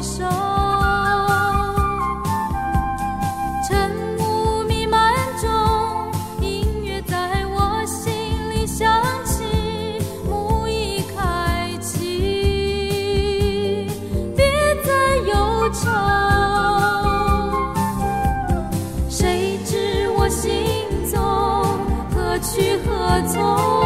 回首晨雾弥漫中，音乐在我心里响起，木已开启，别再忧愁。谁知我行走何去何从？